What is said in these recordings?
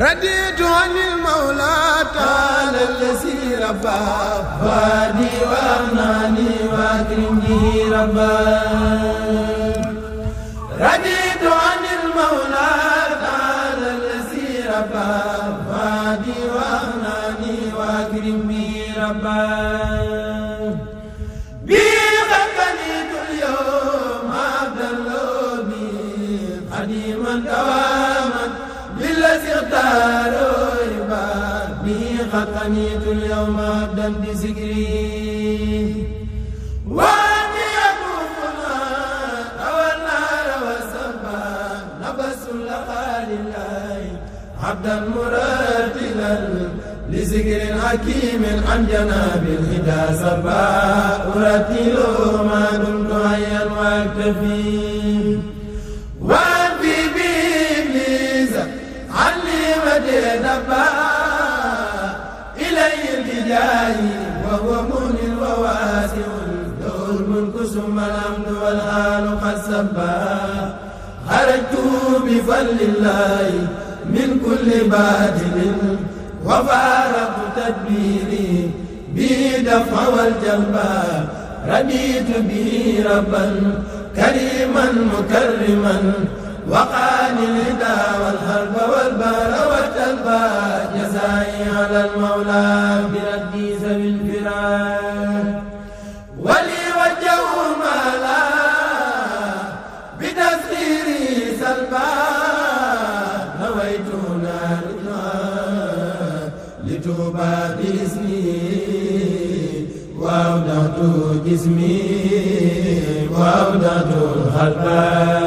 رديت عن المولى تعالى الذي ربى وادي وأغناني وأكرم به ربا رديت عن المولى تعالى الذي ربى وادي وأغناني وأكرم به ربا بي خلقنيت عباد به خلقنيت اليوم عبدا بذكري واني يكوفنا روى النار وسبا نبس لقى لله عبدا مرتلا لذكر حكيم عن جناب الهدى سبا أرتل ما دمت حيا واكتفي التجاهي وهو مؤمن وواسع. له الملك ثم الحمد والآل قد سبا خرجت بفضل الله من كل باطل. وفارقت تدبيري به دفع والجلبا رديت به ربا كريما مكرما. وقاني الهدى والحرب والبار والتلبى جزائي على المولى بردي سبي الفراق ولي وجه مالا بتسخيري سلبا نويت نارنا لتوبى باسمي وأودعت جسمي وأودعت الخلق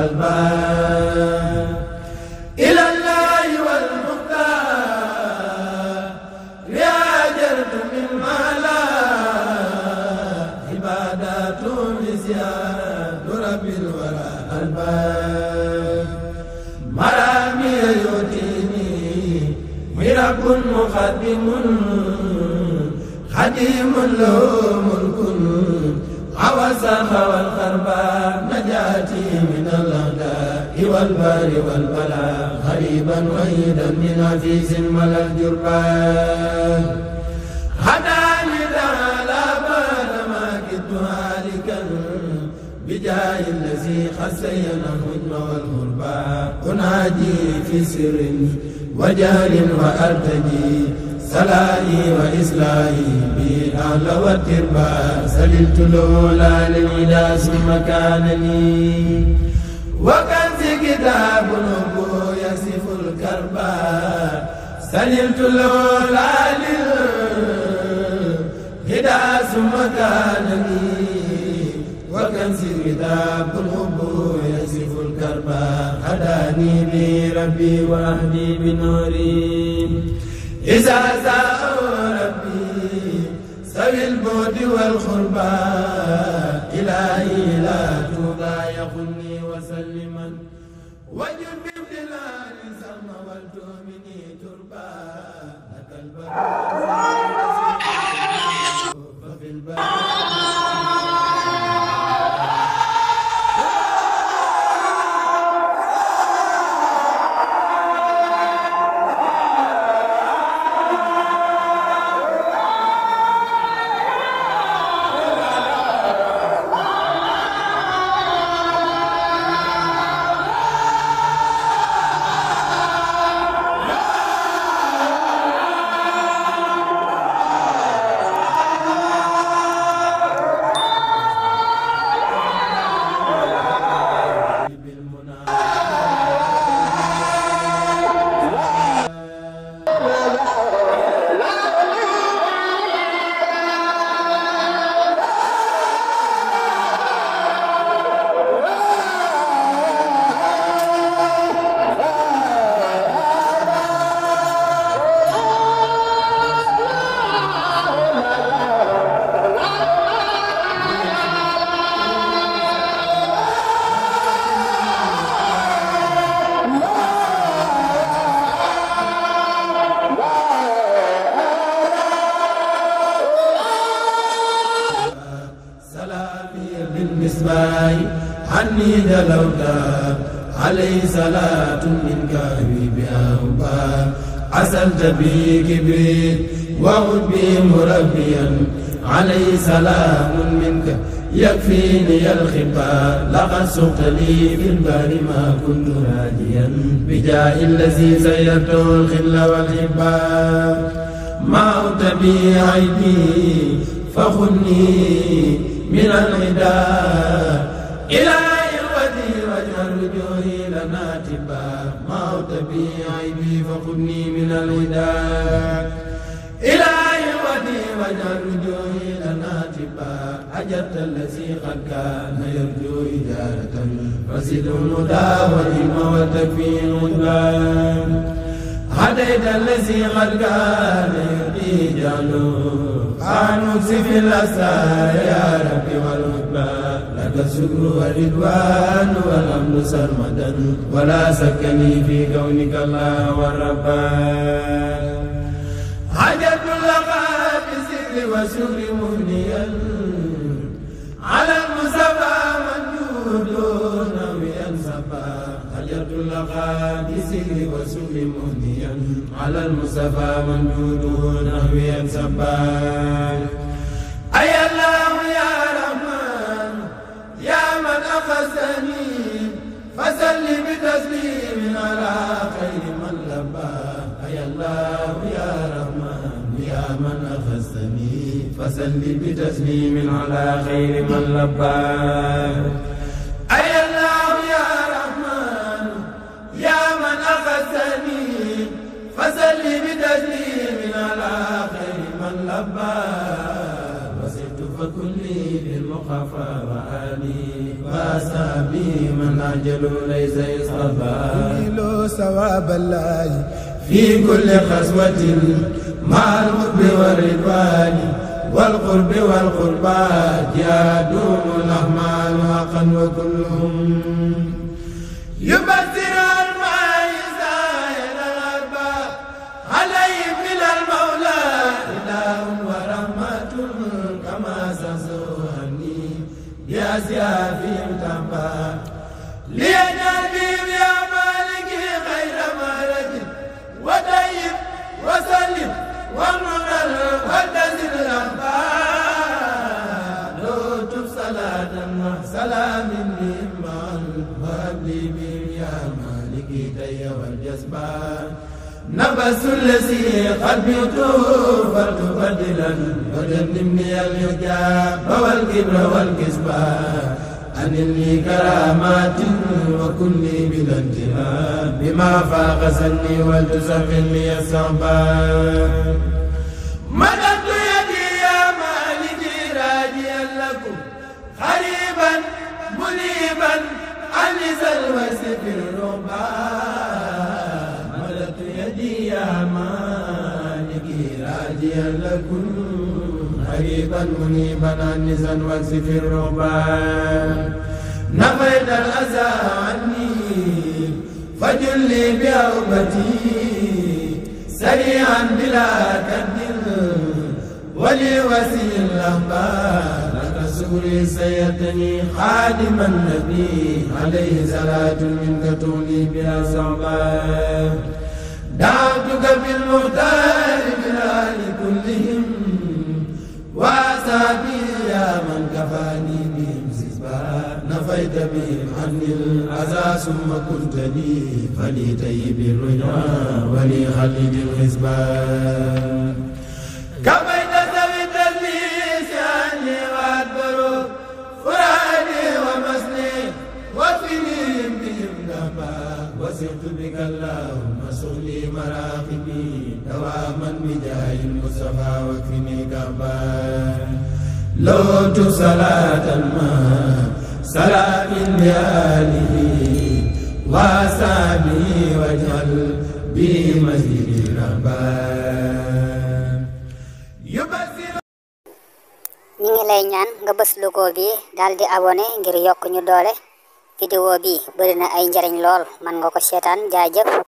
الخلق إلى الله والمختار. رياجرت من مالا. عبادات لزياد رب الورى. الباب. مرامي يؤتيني مرب مقدم. خديم له ملك. عوسخ والخرباء نجاتي من والبار والبلاء غريبا وحيدا من عزيز ملأ الجربان هداني تعالى بعد ما كدت هالكا بجاه الذي خسين الهجم والغربى أنادي في سر وجهل وأرتجي سلائي وإسلائي بالأهل والتربى سللت لولا للإله ثم كان لي. وكنز كتاب نبو يصف الكربى سللت لولا للهدى ثم كان لي وكنز كتاب الحب يصف الكربى هداني بي ربي واهدي بنوري إذا زاء ربي سوي البعد والخربى إلهي والتؤمني تربى لك البر المصباح عني جلوتا عليه صلاة منك بها أبا عسلت بي كبريت وعد بي مربيا. عليه سلام منك يكفيني الخبا لقد سقت لي في البر ما كنت راجيا. بجاه الذي سيرته الخل والحبا موت بي عيبي فخني من الغداء. إلى الودي واجعل رجوعي لنا تبا. موت بي عيبي فخني من الغداء. إلى الودي واجعل رجوعي لنا تبا. أجبت الذي قد كان يرجو إجارة فزد الهدى والعلم والتكفي الغدبان هديت الذي قد كان يرضي جعله فانوس في الأسى يا ربي والهدبان لك الشكر والرضوان والأمن سرمدا. ولا سكني في كونك الله والربان. عجبت لك بالذكر والشكر مهنيا. بالذكر والشكر مهنيا على المصطفى من دون ينسبا أي الله يا رحمن يا من أخذني فسل بتسليم على خير من لبى. أي الله يا رحمن يا من أخذني فسل بتسليم على خير من لبى. وأصحابي من أجل ثواب الله في كل خصوة مع الحب والرضوان والقرب والقربى جادهم الأحمال وكلهم. يبصر Brasil. نبس الذي قد فلتبدلا وجنبني الإعجاب والكبر والكسبان أنلني كرامات وكن لي بلا انتهاء بما فاق سني ولتسخر لي الصعبان مددت يدي يا مالكي راجيا لكم خريبا منيبا أنس الوسف الرهبان راجيا لكم قريبا منيبا انسا واكسف الرهبان. نفيت الأذى عني فجل لي بأوبتي. سريعا بلا كد ولي وسيل الاخبار لك سوري سيتني خادم النبي عليه صلاه منك تولي بها صعبان. دعوتك بالمختار بلال عني الأذى ثم قلت لي فلي طيب الرجوع ولي خلد الخصبان كفيت ذوي التدليس عني وأدبروا فرادي ومسني وفنيهم بهم دفا وسرت بك اللهم سغلي مراقبي دواما بجاه المصطفى واكفني كربان لوت صلاة ما salaam li alihi wa sahbihi wajal bi mazidi rabban ñu ngi lay ñaan nga bës logo daal di abonné ngir yokk ñu doole. Vidéo bi bëri na ay njariñ lool man nga ko seetaan jaajëf.